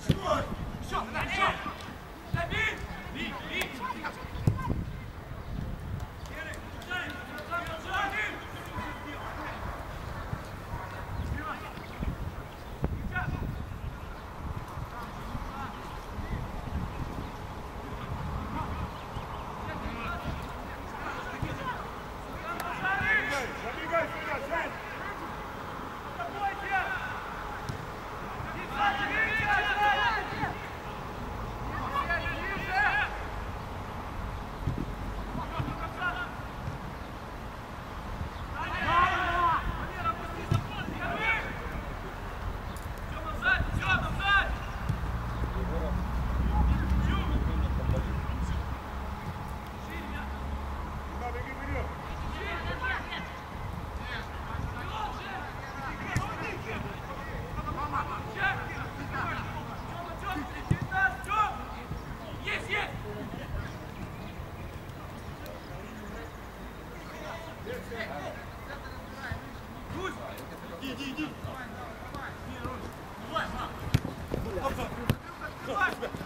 Все, все, все. flashback.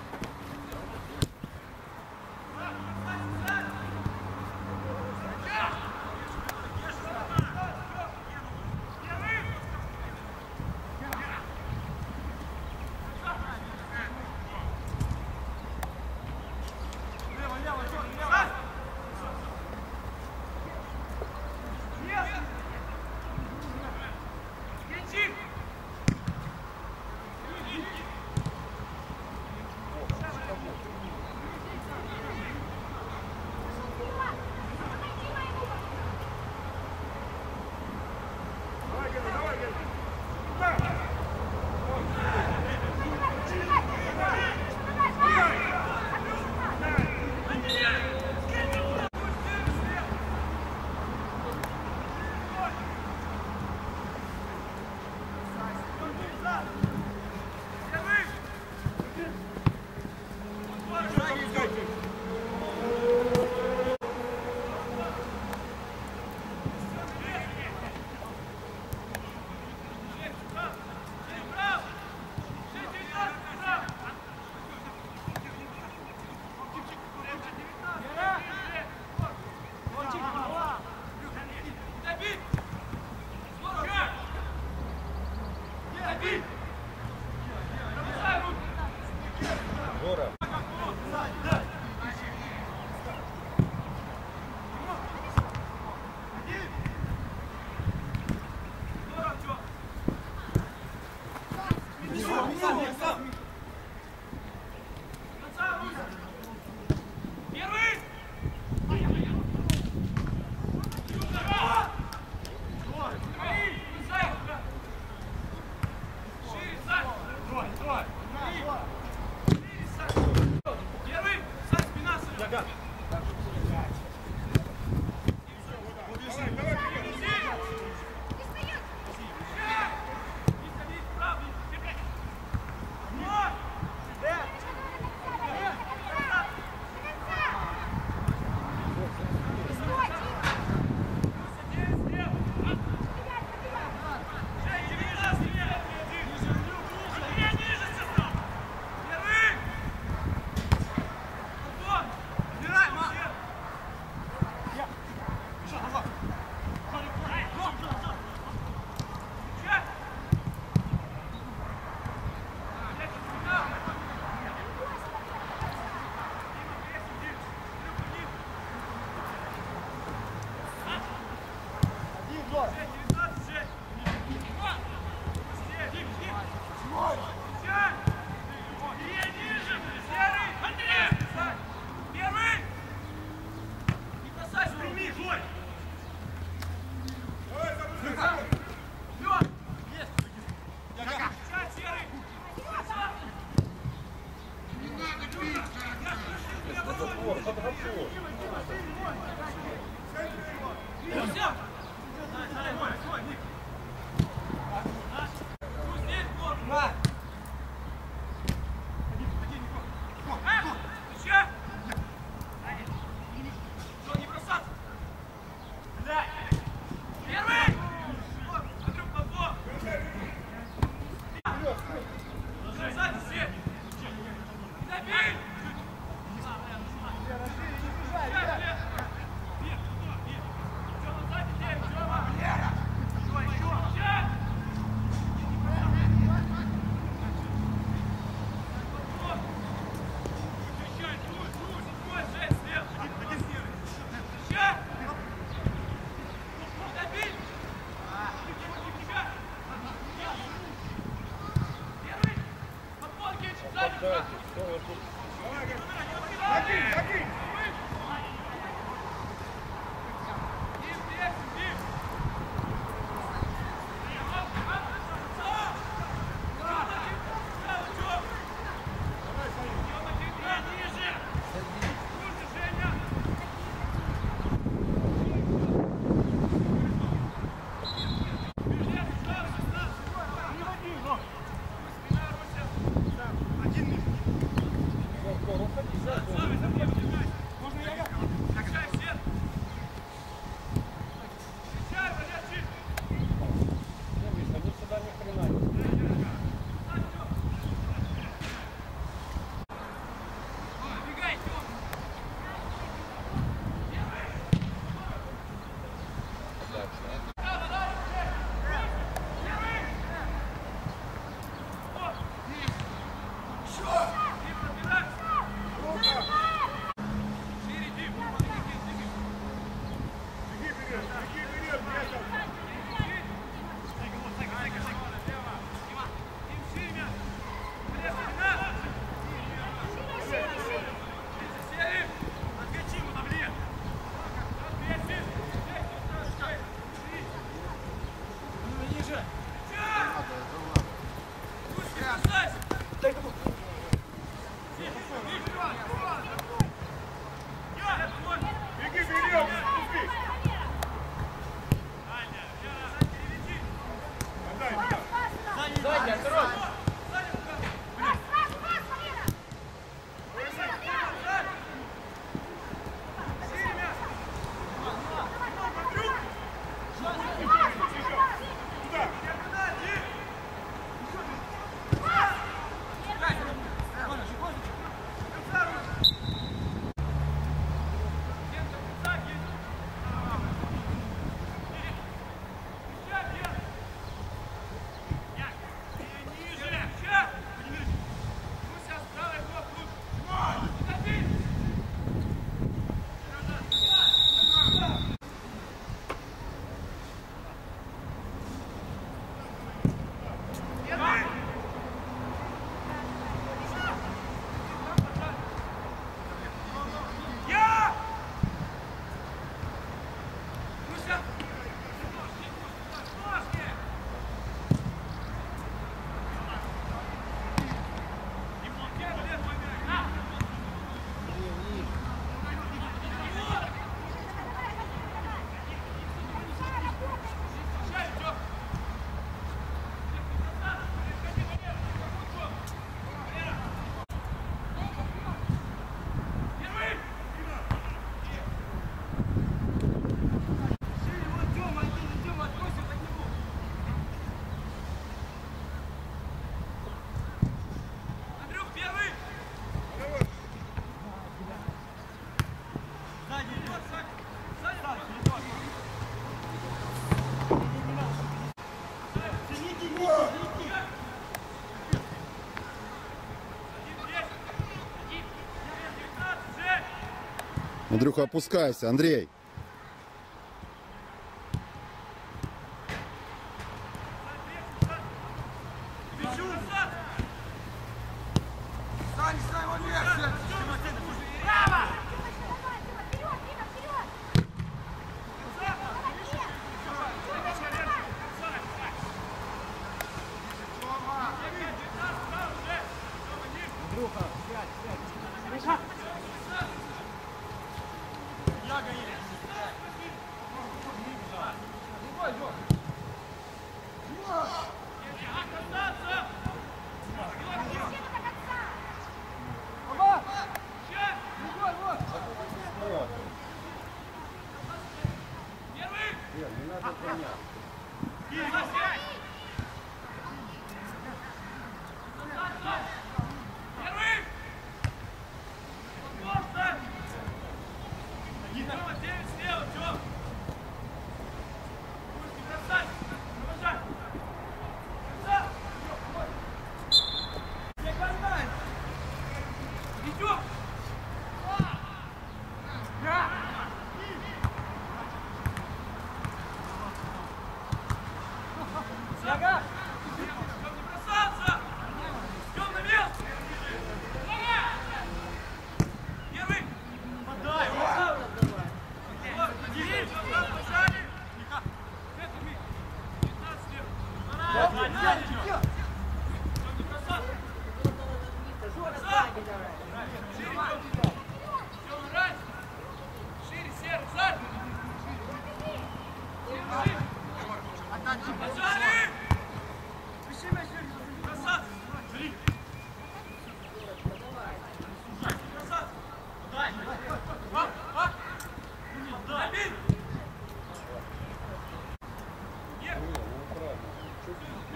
Первый! Андрюха, опускайся, Андрей. Я Нет.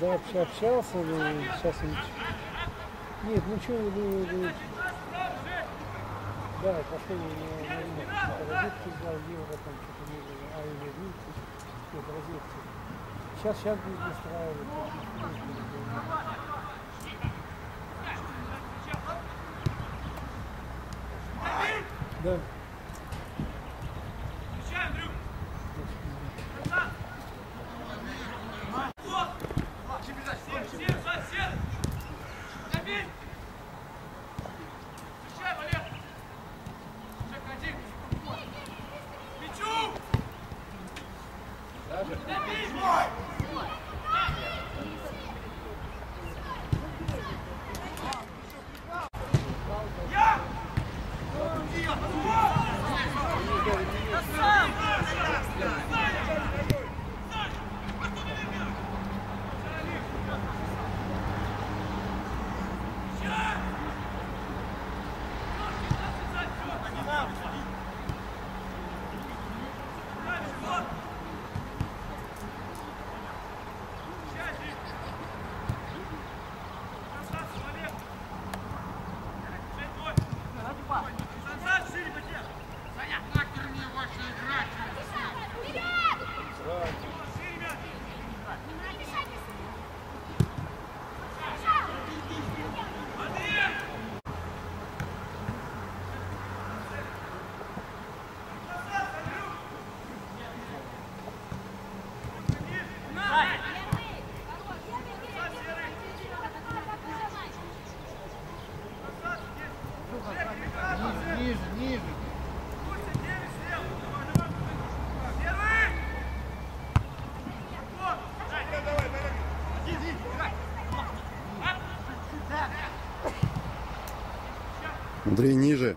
Да, общался, но сейчас он... Нет, ну что, ну, ну, да, пошел на, на, на разведку взял, дело потом что-то не было, а или видите, нет, разведки. Сейчас, сейчас будет настраивать. Да. Андрей, ниже.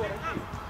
Thank you.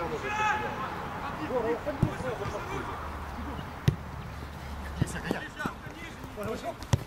Топчи там уже